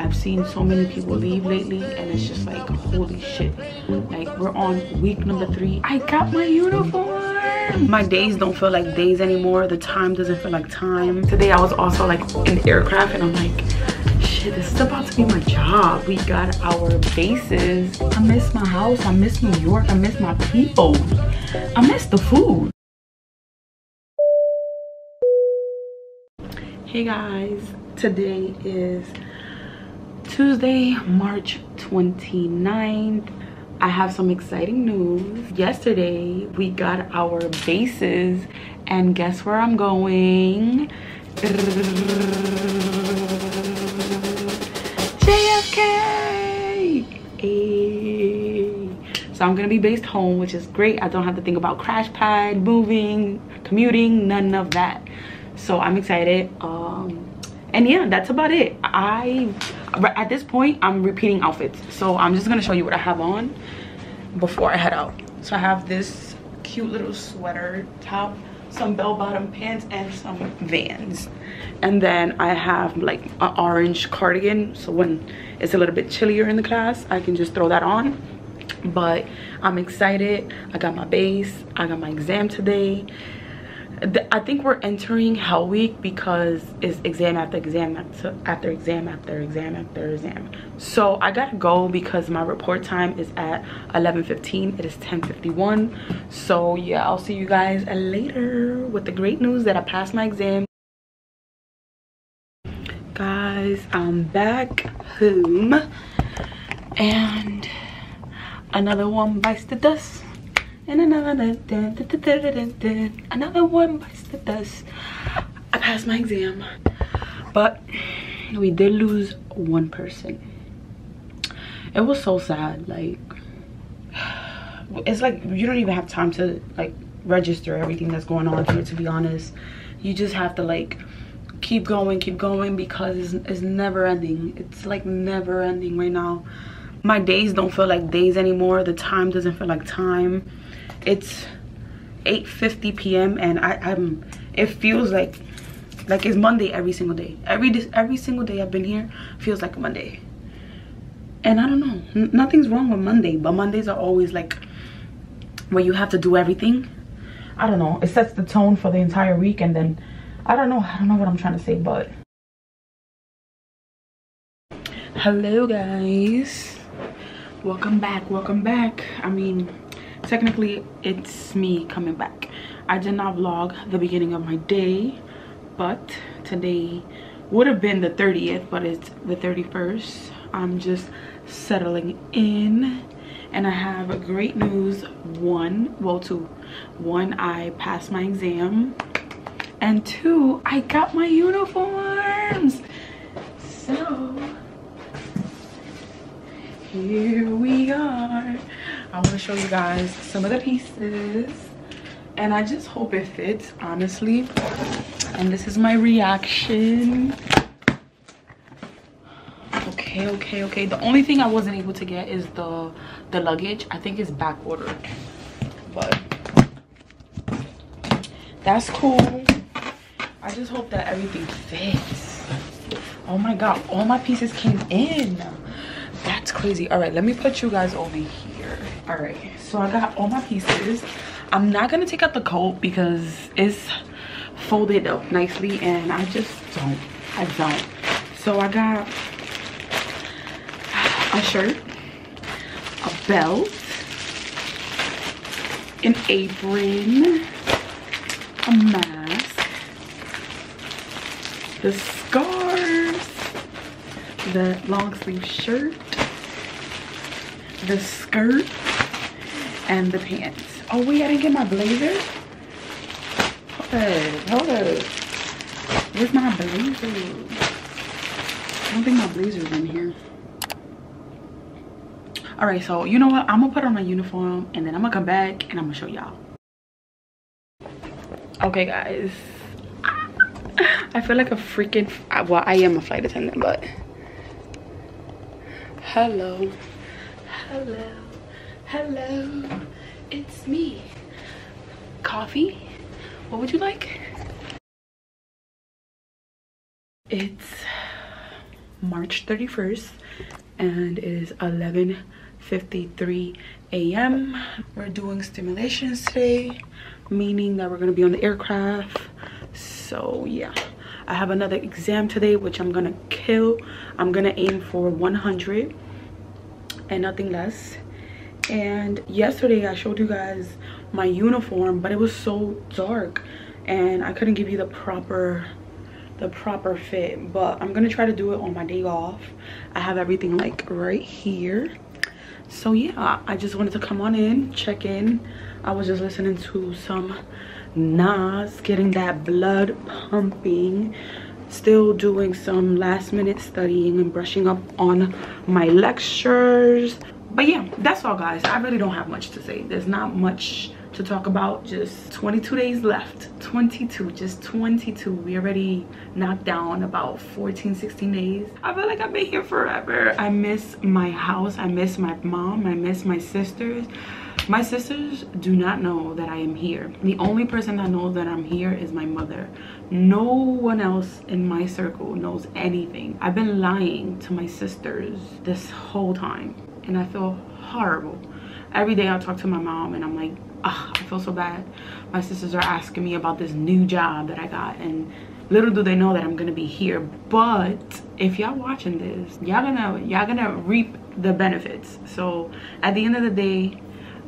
I've seen so many people leave lately and it's just like, holy shit. Like we're on week number three. I got my uniform. My days don't feel like days anymore. The time doesn't feel like time. Today I was also like in aircraft and I'm like, shit, this is about to be my job. We got our bases. I miss my house. I miss New York. I miss my people. I miss the food. Hey guys, today is Tuesday, March 29th. I have some exciting news. Yesterday, we got our bases and guess where I'm going? JFK! Hey. So I'm gonna be based home, which is great. I don't have to think about crash pad, moving, commuting, none of that. So I'm excited. Um, and yeah, that's about it. I, at this point, I'm repeating outfits. So I'm just gonna show you what I have on before I head out. So I have this cute little sweater top some bell-bottom pants and some vans. And then i have like an orange cardigan. So when it's a little bit chillier in the class i can just throw that on. But i'm excited. I got my base. I got my exam today I think we're entering hell week because it's exam after exam after, exam after exam after exam. So I gotta go because my report time is at 11.15. It is 10.51. So yeah, I'll see you guys later with the great news that I passed my exam. Guys, I'm back home and another one bites the dust and another another one bites the dust. I passed my exam. But we did lose one person. It was so sad like it's like you don't even have time to like register everything that's going on here to be honest. You just have to like keep going keep going because it's, it's never ending. It's like never ending right now. My days don't feel like days anymore. The time doesn't feel like time it's 8:50 p.m. and I, I'm it feels like like it's Monday every single day. Every every single day I've been here feels like a Monday. And I don't know, nothing's wrong with Monday, but Mondays are always like where you have to do everything. I don't know. It sets the tone for the entire week and then I don't know. I don't know what I'm trying to say, but hello guys. Welcome back. Welcome back. I mean, technically it's me coming back. I did not vlog the beginning of my day but today would have been the 30th but it's the 31st i'm just settling in and i have great news. One well two. One i passed my exam. And two i got my uniforms. So here we are I want to show you guys some of the pieces. And I just hope it fits honestly. And this is my reaction. Okay okay okay. The only thing I wasn't able to get is the the luggage. I think it's back ordered but that's cool. I just hope that everything fits. Oh my god all my pieces came in. That's crazy. All right let me put you guys over here all right so i got all my pieces. I'm not gonna take out the coat because it's folded up nicely and i just don't i don't. So i got a shirt a belt an apron a mask the scarves the long sleeve shirt the skirt and the pants. Oh wait, I didn't get my blazer? Hold up, hold up. Where's my blazer? I don't think my blazer's in here. All right, so you know what? I'm gonna put on my uniform and then I'm gonna come back and I'm gonna show y'all. Okay guys, I feel like a freaking, well, I am a flight attendant, but hello hello hello it's me. Coffee? What would you like? It's march 31st and it is 11:53 a.m we're doing stimulations today meaning that we're to be on the aircraft. So yeah. I have another exam today which i'm gonna kill. I'm gonna aim for 100 and nothing less and yesterday i showed you guys my uniform but it was so dark and i couldn't give you the proper the proper fit but i'm gonna try to do it on my day off. I have everything like right here. So yeah i just wanted to come on in check in. I was just listening to some nas getting that blood pumping still doing some last minute studying and brushing up on my lectures but yeah that's all guys. I really don't have much to say. There's not much to talk about. Just 22 days left. 22 just 22 we already knocked down about 14 16 days. I feel like i've been here forever. I miss my house. I miss my mom. I miss my sisters. My sisters do not know that i am here. The only person that knows that i'm here is my mother. No one else in my circle knows anything. I've been lying to my sisters this whole time and i feel horrible every day i talk to my mom and i'm like I feel so bad. My sisters are asking me about this new job that I got and little do they know that I'm gonna be here. But if y'all watching this, y'all gonna y'all gonna reap the benefits. So at the end of the day,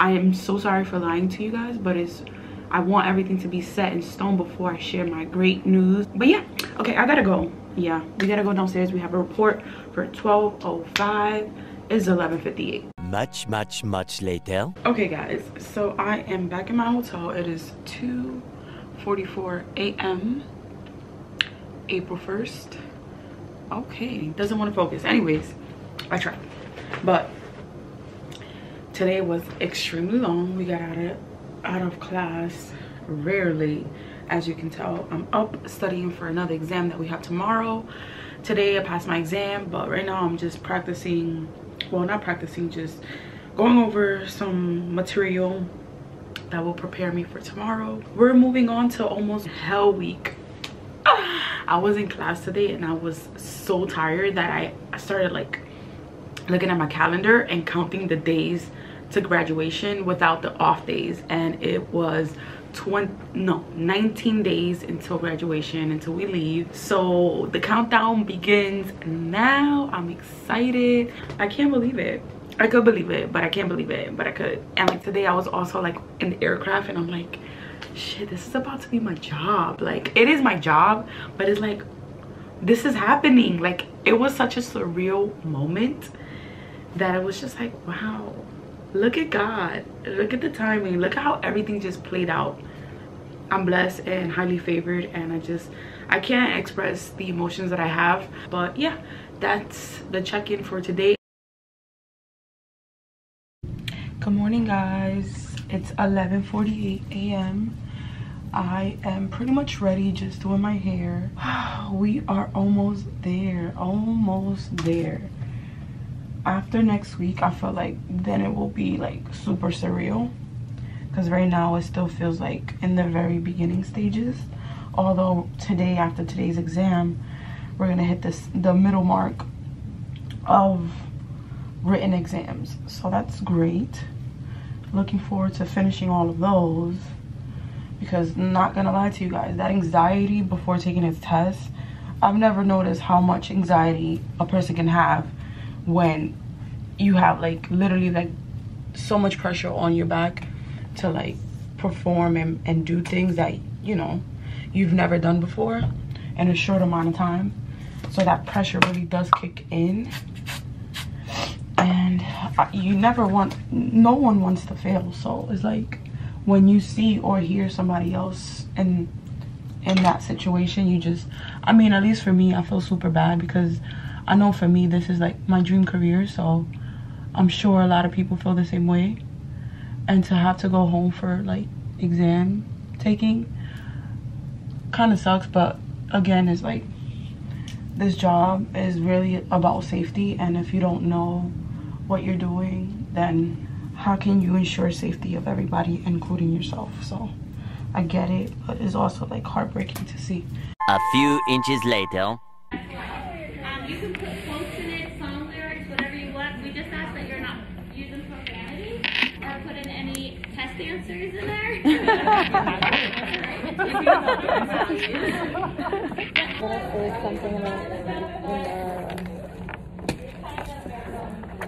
I am so sorry for lying to you guys, but it's I want everything to be set in stone before I share my great news. But yeah, okay, I gotta go. Yeah, we gotta go downstairs. We have a report for 12.05. It's 11.58 much, much, much later. Okay, guys, so I am back in my hotel. It is 2.44 a.m. April 1st. Okay, doesn't want to focus. Anyways, I tried. But today was extremely long. We got out of, out of class rarely, as you can tell. I'm up studying for another exam that we have tomorrow. Today I passed my exam, but right now I'm just practicing well not practicing just going over some material that will prepare me for tomorrow. We're moving on to almost hell week. I was in class today and i was so tired that i started like looking at my calendar and counting the days to graduation without the off days and it was 20 no 19 days until graduation until we leave. So the countdown begins now. I'm excited. I can't believe it. I could believe it but i can't believe it but i could. And like today i was also like in the aircraft and i'm like shit this is about to be my job. Like it is my job but it's like this is happening. Like it was such a surreal moment that it was just like wow look at god. Look at the timing. Look at how everything just played out. I'm blessed and highly favored and i just i can't express the emotions that i have but yeah that's the check-in for today. Good morning guys. It's 11:48 a.m i am pretty much ready just doing my hair. We are almost there almost there after next week i feel like then it will be like super surreal. Because right now it still feels like in the very beginning stages. Although today after today's exam we're gonna hit this the middle mark of written exams. So that's great. Looking forward to finishing all of those. Because not gonna lie to you guys that anxiety before taking a test i've never noticed how much anxiety a person can have when you have like literally like so much pressure on your back to like perform and, and do things that you know you've never done before in a short amount of time. So that pressure really does kick in. And uh, you never want no one wants to fail. So it's like when you see or hear somebody else in in that situation you just i mean at least for me i feel super bad because I know for me, this is like my dream career. So I'm sure a lot of people feel the same way. And to have to go home for like exam taking kind of sucks. But again, it's like this job is really about safety. And if you don't know what you're doing, then how can you ensure safety of everybody, including yourself? So I get it, but it's also like heartbreaking to see. A few inches later. You can put quotes in it, song lyrics, whatever you want. We just ask that you're not using profanity or putting any test in there.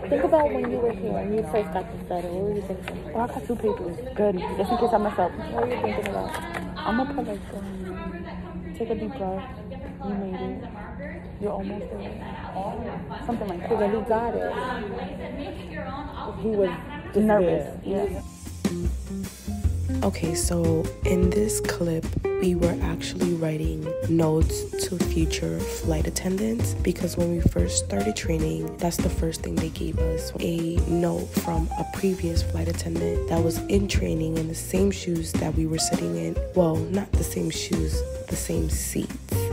Think about when you were here and you first got this letter. What were you thinking? Oh, I got two papers. Good. Just in case I mess up. What were you thinking about? I'm gonna put like, um, take a deep breath. You made it. You're almost there. Something like Because that. when he got it, he was Nervous. there. Yeah. Okay, so in this clip, we were actually writing notes to future flight attendants because when we first started training, that's the first thing they gave us a note from a previous flight attendant that was in training in the same shoes that we were sitting in. Well, not the same shoes, the same seats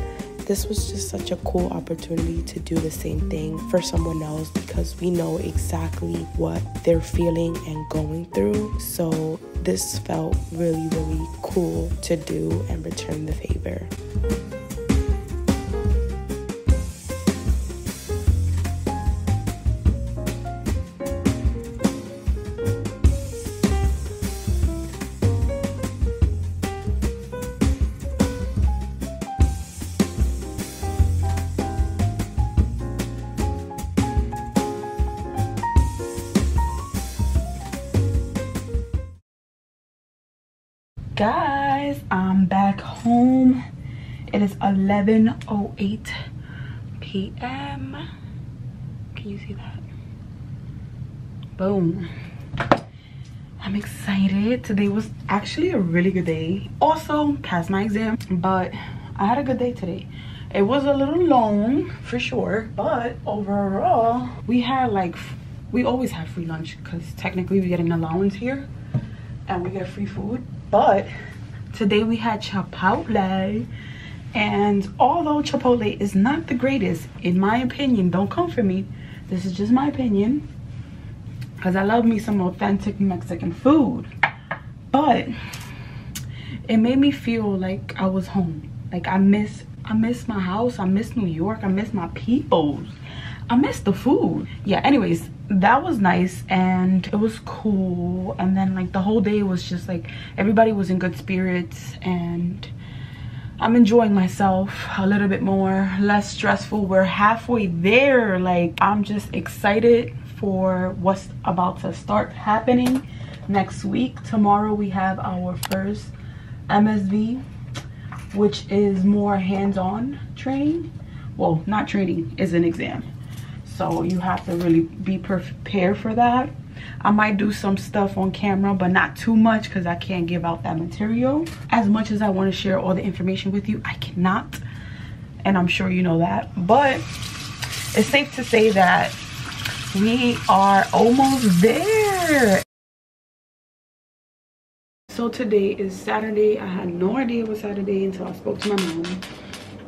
this was just such a cool opportunity to do the same thing for someone else because we know exactly what they're feeling and going through. So, this felt really, really cool to do and return the favor. 11:08 p.m. Can you see that? Boom. I'm excited. Today was actually a really good day. Also, passed my exam, but I had a good day today. It was a little long for sure, but overall, we had like we always have free lunch because technically we get an allowance here and we get free food. But today we had Chipotle. And although Chipotle is not the greatest, in my opinion, don't come for me. This is just my opinion. Because I love me some authentic Mexican food. But it made me feel like I was home. Like I miss I miss my house. I miss New York. I miss my peoples. I miss the food. Yeah, anyways, that was nice and it was cool. And then like the whole day was just like everybody was in good spirits and I'm enjoying myself a little bit more, less stressful. We're halfway there. Like I'm just excited for what's about to start happening next week. Tomorrow we have our first MSV, which is more hands-on training. Well, not training, is an exam so you have to really be prepared for that i might do some stuff on camera but not too much because i can't give out that material. As much as i want to share all the information with you i cannot and i'm sure you know that. But it's safe to say that we are almost there. So today is saturday. I had no idea it was saturday until i spoke to my mom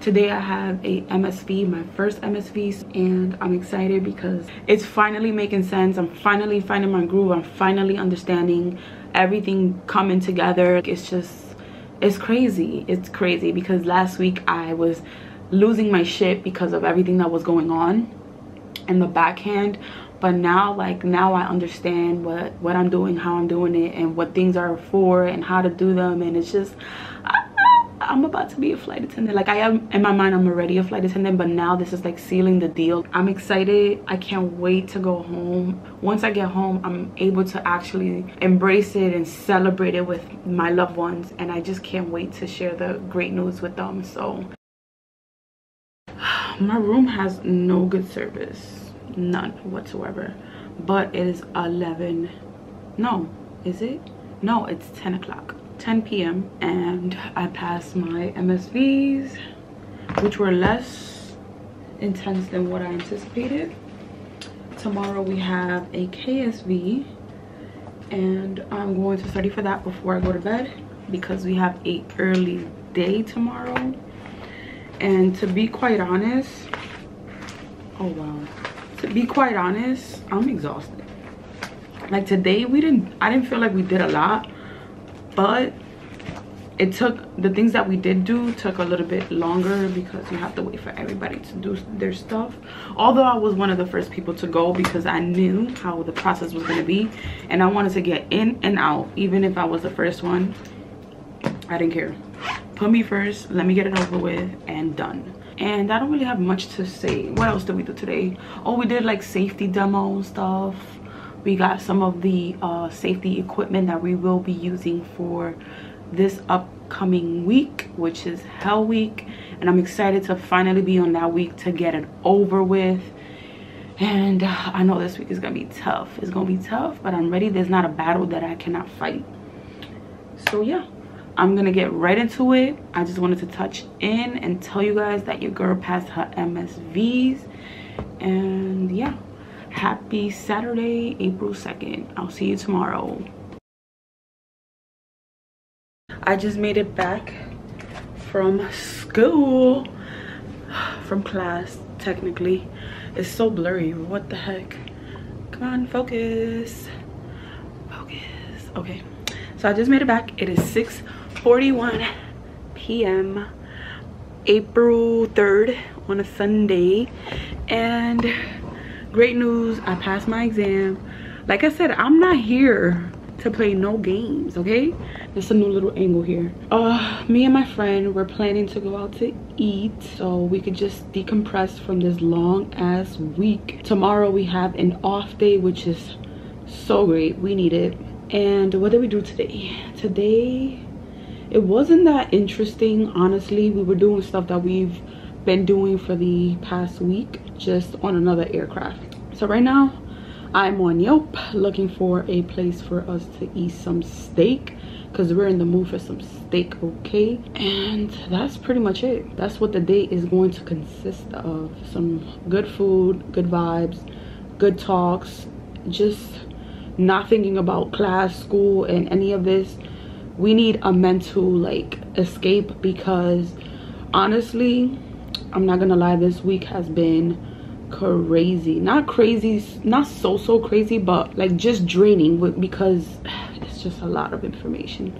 today i have a msv my first msv and i'm excited because it's finally making sense. I'm finally finding my groove. I'm finally understanding everything coming together. It's just it's crazy. It's crazy because last week i was losing my shit because of everything that was going on in the backhand. But now like now i understand what what i'm doing how i'm doing it and what things are for and how to do them. And it's just I, I'm about to be a flight attendant. Like I am in my mind, I'm already a flight attendant, but now this is like sealing the deal. I'm excited. I can't wait to go home. Once I get home, I'm able to actually embrace it and celebrate it with my loved ones. And I just can't wait to share the great news with them. So my room has no good service, none whatsoever. But it is 11. No, is it? No, it's 10 o'clock. 10 p.m. and I passed my MSVs, which were less intense than what I anticipated. Tomorrow we have a KSV and I'm going to study for that before I go to bed because we have a early day tomorrow. And to be quite honest, oh wow. To be quite honest, I'm exhausted. Like today we didn't, I didn't feel like we did a lot but it took the things that we did do took a little bit longer because you have to wait for everybody to do their stuff. Although i was one of the first people to go because i knew how the process was going to be and i wanted to get in and out. Even if i was the first one i didn't care. Put me first let me get it over with and done. And i don't really have much to say. What else did we do today? Oh we did like safety demo stuff we got some of the uh, safety equipment that we will be using for this upcoming week which is hell week. And i'm excited to finally be on that week to get it over with. And i know this week is gonna be tough. It's gonna be tough but i'm ready. There's not a battle that i cannot fight. So yeah i'm gonna get right into it. I just wanted to touch in and tell you guys that your girl passed her msvs and yeah happy saturday april 2nd i'll see you tomorrow I just made it back from school, from class, technically. It's so blurry, what the heck? Come on, focus, focus. Okay, so I just made it back. It is 6.41 p.m. April 3rd on a Sunday. And great news, I passed my exam. Like I said, I'm not here to play no games, okay? It's a new little angle here. Uh, me and my friend, we're planning to go out to eat so we could just decompress from this long ass week. Tomorrow we have an off day, which is so great. We need it. And what did we do today? Today, it wasn't that interesting, honestly. We were doing stuff that we've been doing for the past week, just on another aircraft. So right now, I'm on Yelp looking for a place for us to eat some steak because we're in the mood for some steak okay? And that's pretty much it. That's what the day is going to consist of. Some good food good vibes good talks just not thinking about class school and any of this. We need a mental like escape because honestly i'm not gonna lie this week has been crazy. Not crazy not so so crazy but like just draining because it's just a lot of information.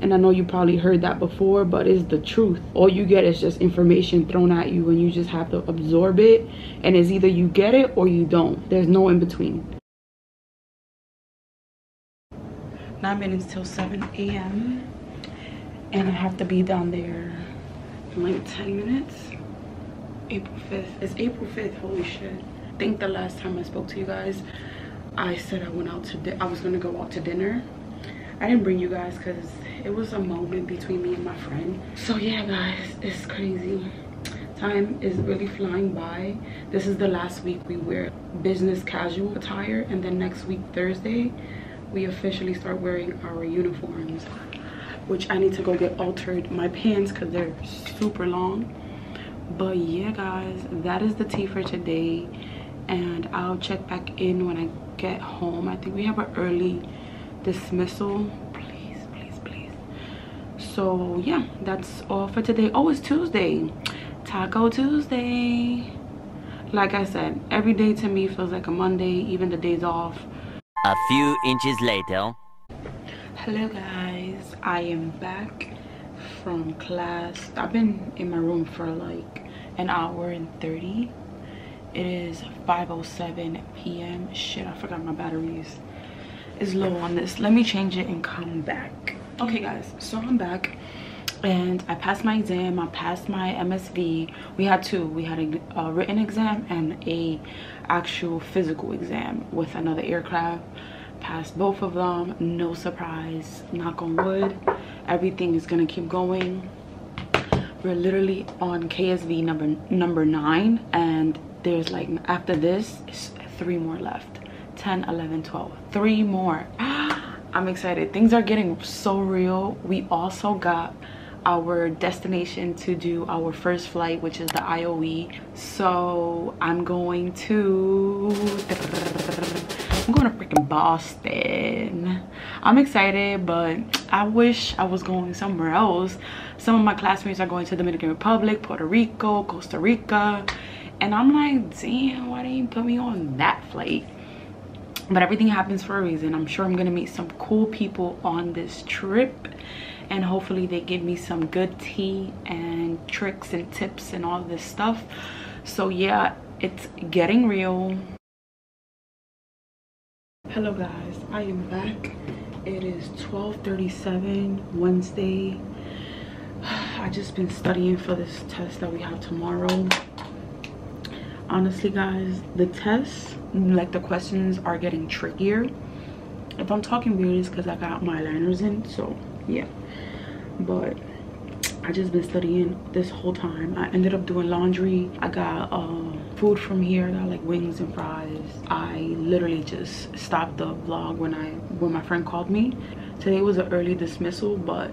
And i know you probably heard that before but it's the truth. All you get is just information thrown at you and you just have to absorb it. And it's either you get it or you don't. There's no in between. Nine minutes till 7 a.m and i have to be down there in like 10 minutes April 5th. It's April 5th. Holy shit. I think the last time I spoke to you guys, I said I went out to, I was gonna go out to dinner. I didn't bring you guys because it was a moment between me and my friend. So yeah, guys, it's crazy. Time is really flying by. This is the last week we wear business casual attire and then next week, Thursday, we officially start wearing our uniforms which I need to go get altered my pants because they're super long but yeah guys that is the tea for today. And i'll check back in when i get home. I think we have an early dismissal. Please please please. So yeah that's all for today. Oh it's tuesday. Taco tuesday. Like i said every day to me feels like a monday even the days off. A few inches later. Hello guys. I am back from class. I've been in my room for like an hour and 30 it is 5:07 p.m shit i forgot my batteries. Is low on this. Let me change it and come back. Okay guys so i'm back and i passed my exam. I passed my msv we had two. We had a, a written exam and a actual physical exam with another aircraft passed both of them. No surprise knock on wood. Everything is gonna keep going. We're literally on ksv number number nine and there's like after this three more left. 10 11 12 three more. I'm excited. Things are getting so real. We also got our destination to do our first flight which is the ioe so i'm going to I'm going to freaking Boston. I'm excited, but I wish I was going somewhere else. Some of my classmates are going to the Dominican Republic, Puerto Rico, Costa Rica. And I'm like, damn, why didn't you put me on that flight? But everything happens for a reason. I'm sure I'm going to meet some cool people on this trip and hopefully they give me some good tea and tricks and tips and all this stuff so yeah it's getting real hello guys. I am back. It is 12:37 wednesday. I just been studying for this test that we have tomorrow. Honestly guys the tests like the questions are getting trickier. If i'm talking weird it's because i got my liners in so yeah. But i just been studying this whole time. I ended up doing laundry. I got uh, food from here like wings and fries. I literally just stopped the vlog when i when my friend called me. Today was an early dismissal but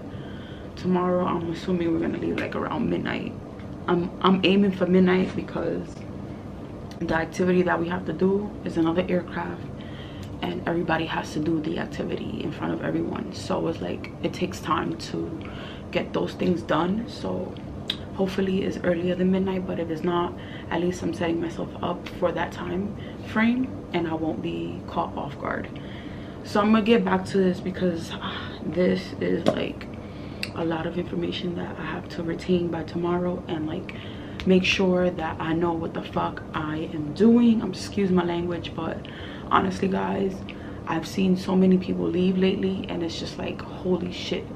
tomorrow i'm assuming we're gonna leave like around midnight. I'm i'm aiming for midnight because the activity that we have to do is another aircraft and everybody has to do the activity in front of everyone. So it's like it takes time to get those things done. So hopefully is earlier than midnight but if it's not at least i'm setting myself up for that time frame and i won't be caught off guard so i'm gonna get back to this because uh, this is like a lot of information that i have to retain by tomorrow and like make sure that I know what the fuck I am doing. I'm excuse my language, but honestly guys, I've seen so many people leave lately and it's just like holy shit.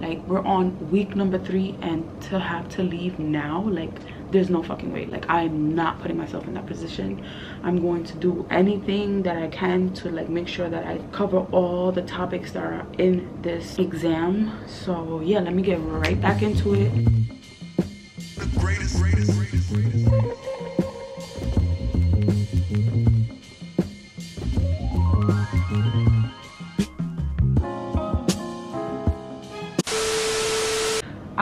Like we're on week number three and to have to leave now, like there's no fucking way. Like I'm not putting myself in that position. I'm going to do anything that I can to like make sure that I cover all the topics that are in this exam. So yeah, let me get right back into it.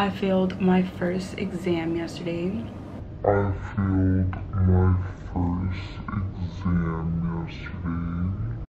I failed my first exam yesterday. I failed my first exam yesterday.